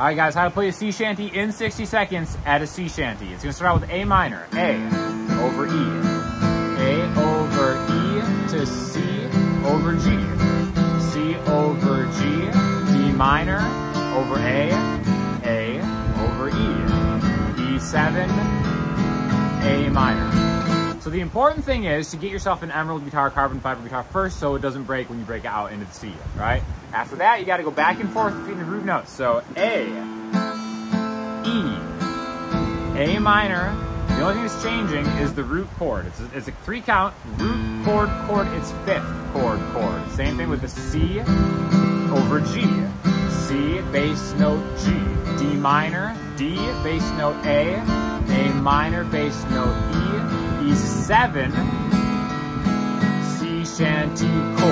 All right, guys, how to play a sea shanty in 60 seconds at a sea shanty. It's gonna start out with A minor, A over E, A over E to C over G, C over G, D minor over A, A over E, E7, A minor. So the important thing is to get yourself an emerald guitar, carbon fiber guitar first so it doesn't break when you break it out into the C, right? After that, you gotta go back and forth between the root notes. So A, E, A minor. The only thing that's changing is the root chord. It's a, it's a three count, root chord, chord, it's fifth chord, chord. Same thing with the C over G. C, bass note G. D minor, D, bass note A, A minor, bass note E, E7, C shanty chord.